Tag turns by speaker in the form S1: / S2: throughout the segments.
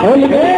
S1: बोल गे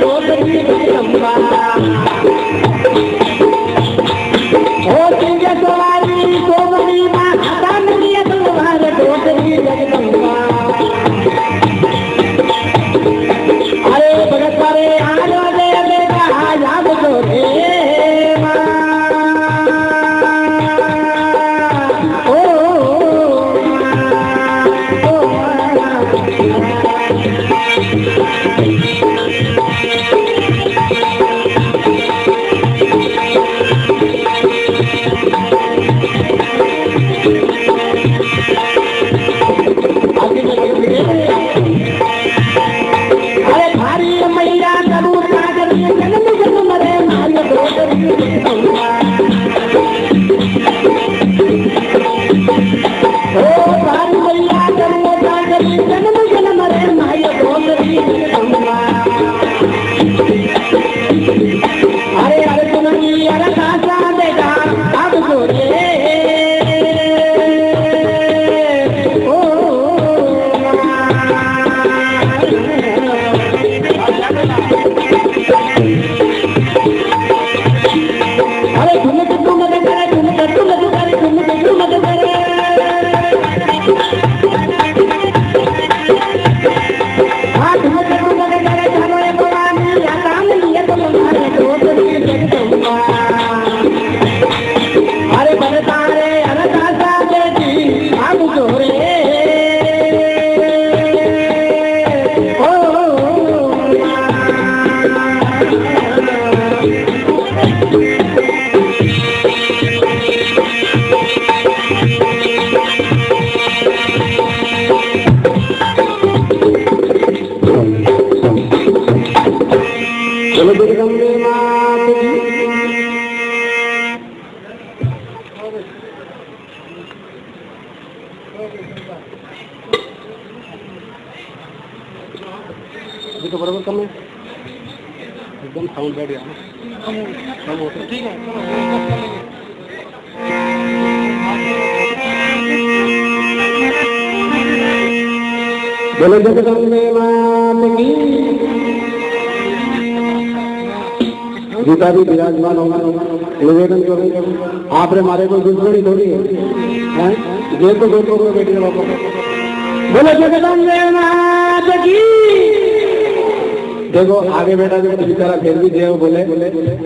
S1: ரோசடி அம்மா की गीता भी विराजमान होगा निवेदन करो आपने मारे को दुश्मनी थोड़ी है हैं? ये तो दो में बैठे बाबा बोलो जगदम्बे की देखो, आगे बेटा जो बेचारा फिर भी देव बोले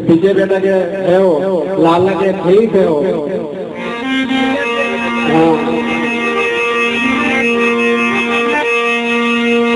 S1: पीछे बेटा के है हो, लाला के ठीक हो हाँ।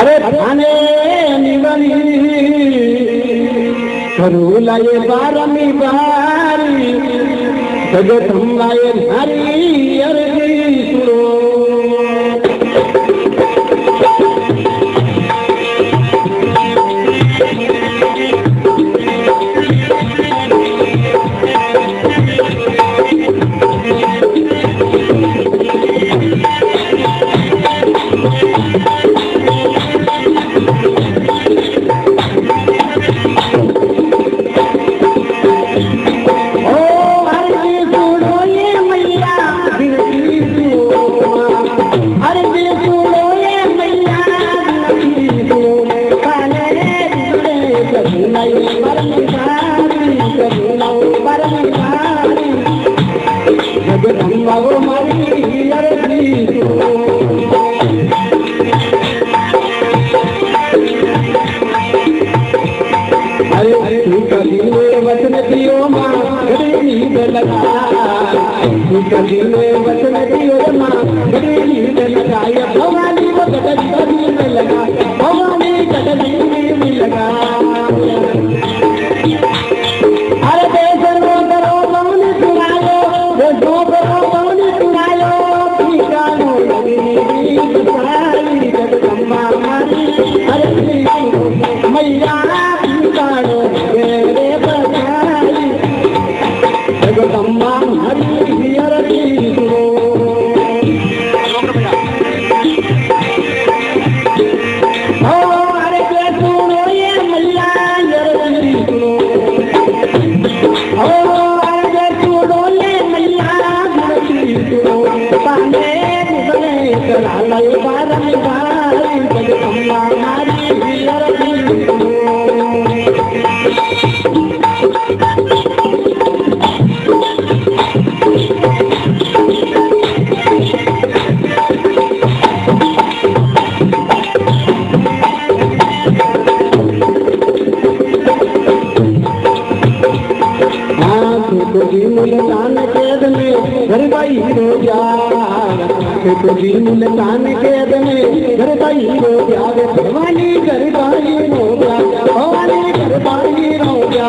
S1: अरे थाने निवली करू लाए बारमी बारी। जगत हम लाए हरी अरे जी मुल्तान कैद में घर भाई रो जाए तुझी मुल्तान कैद में घर भाई रो जाए भवानी घर भाई रो जा भवानी घर भाई रो जा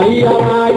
S1: I am.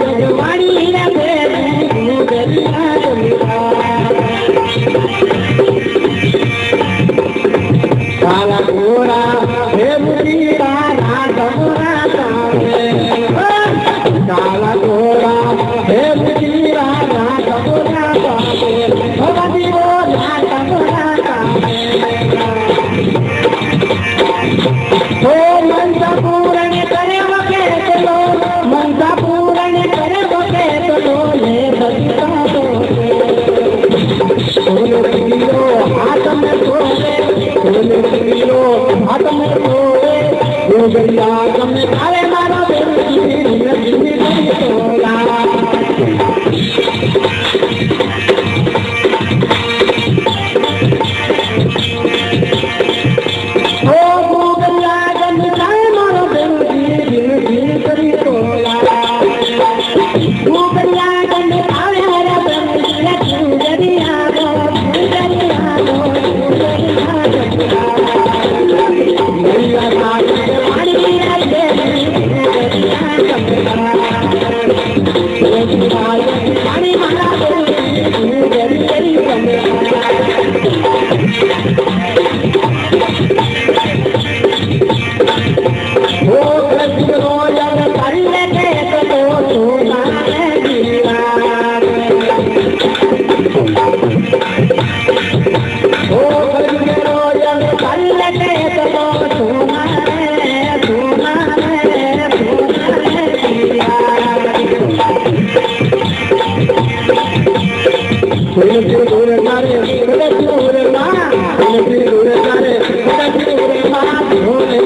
S1: Aleluia.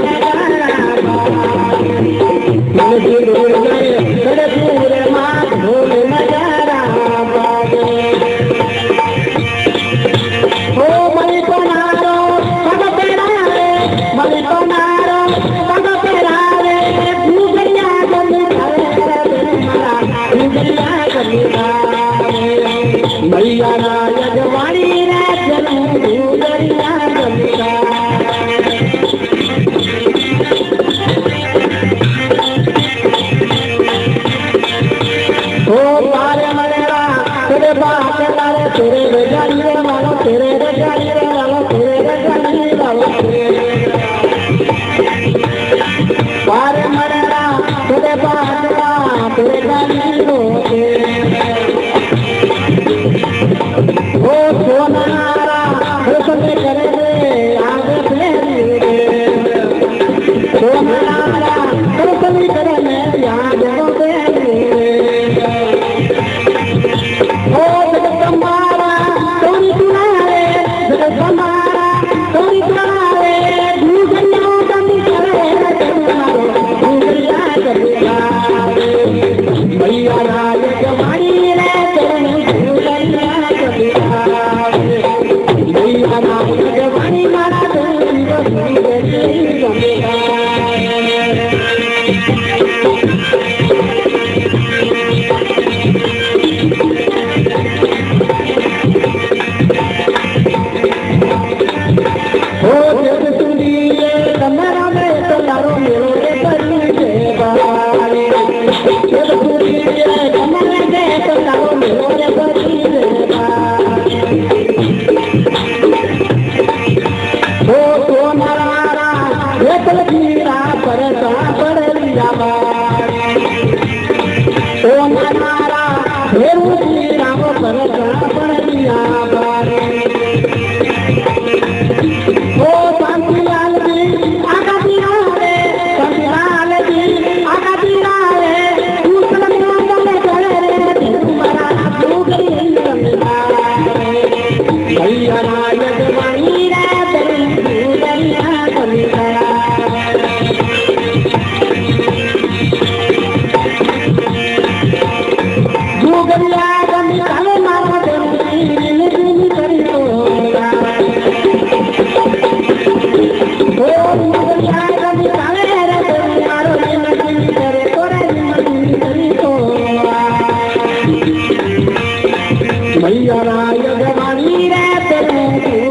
S1: பெருமானார் பெருமானார்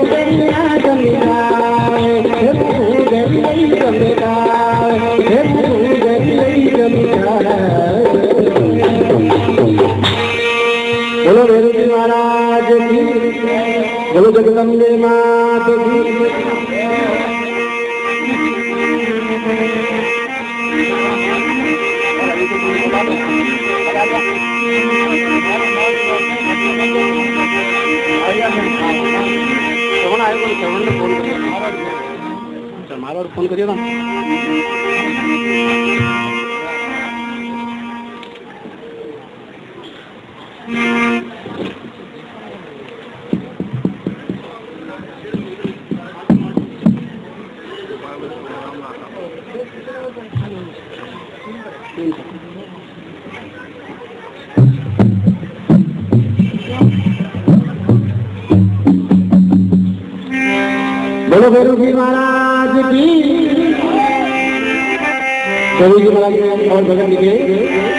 S1: मारो
S2: फ़ोन करिए ना।
S1: बोलो भैरू जी महाराज। की। कवि जी महाराज और भजन लिखे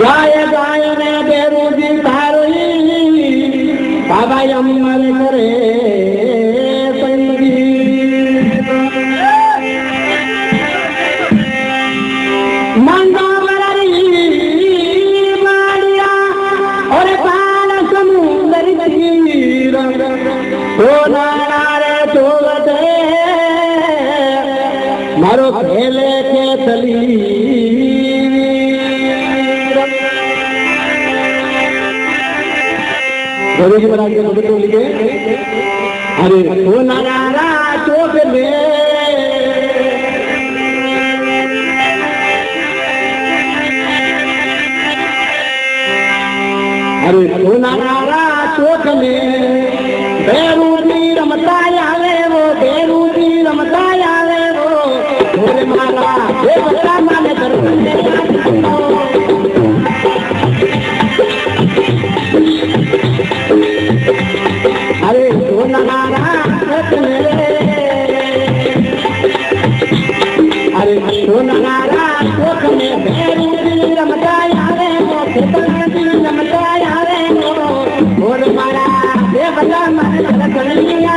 S1: गाय गाय ने बेरू जी धारोई बाबा अमल करे मारो खेले के तली। गुरु जी महाराज के तो लिखे अरे, ओ नारा चोक ले अरे, ओ नारा चोक ले बेरू रमता आवे वो बेरू रमता आवे वो। भोले हे बता माने कर अरे ओ में बेरू जी रमता आवे वो बेरू रमता आवे वो मारा बता माने कर लिया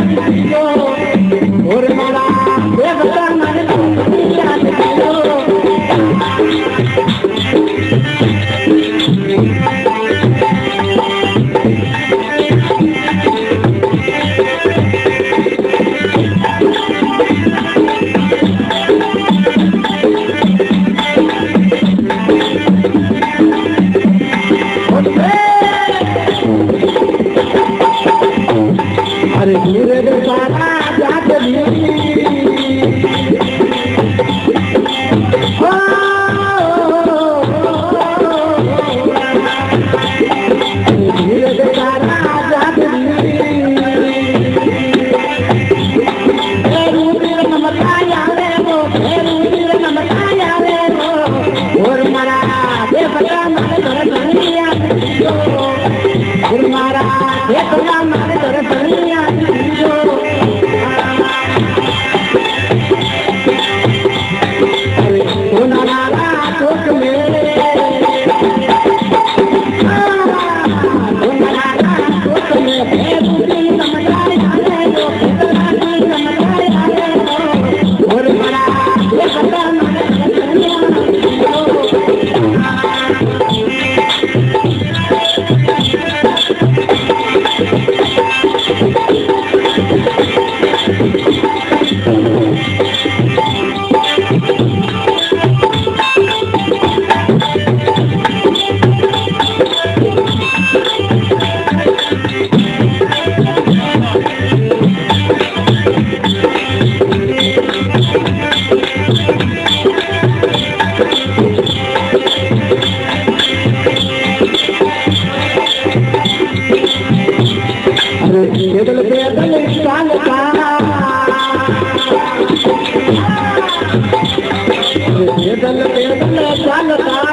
S1: Thank you.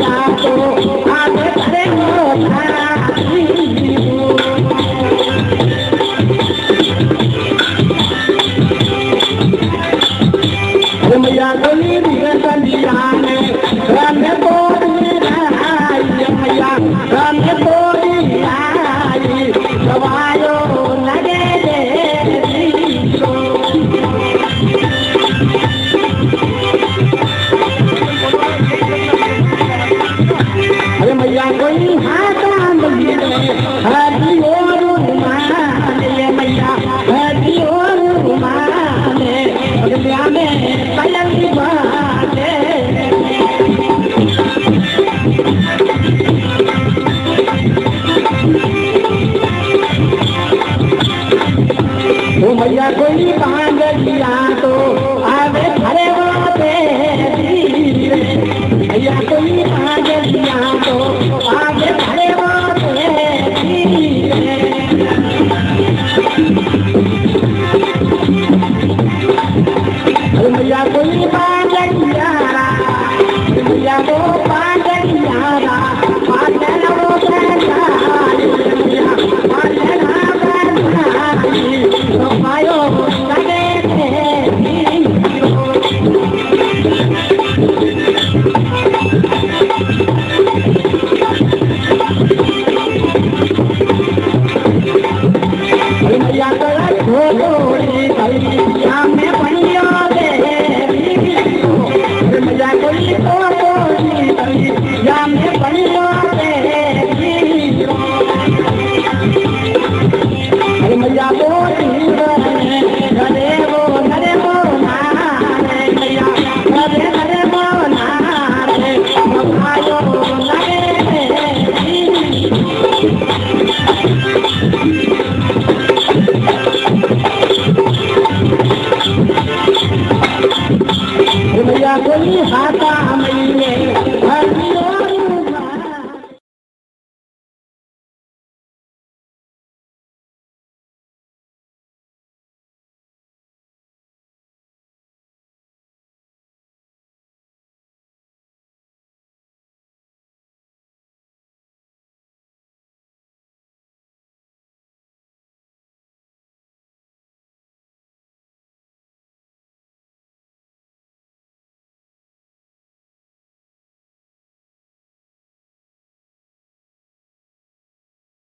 S1: Gracias. पांगरिया तांग